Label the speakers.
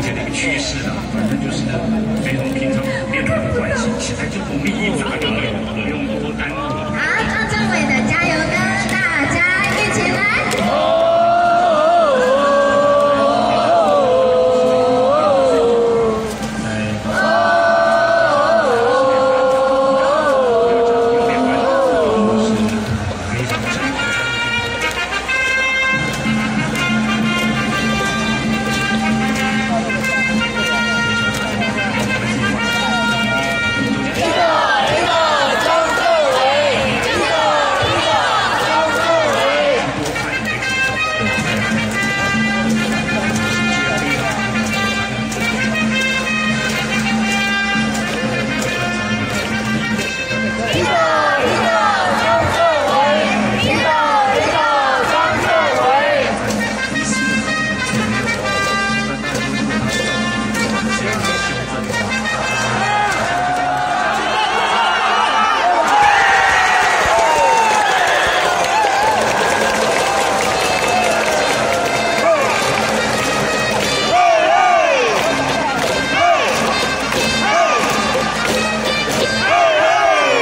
Speaker 1: 而且那个趋势啊反正就是呢这种平常普遍的那关系现在就不必一砸你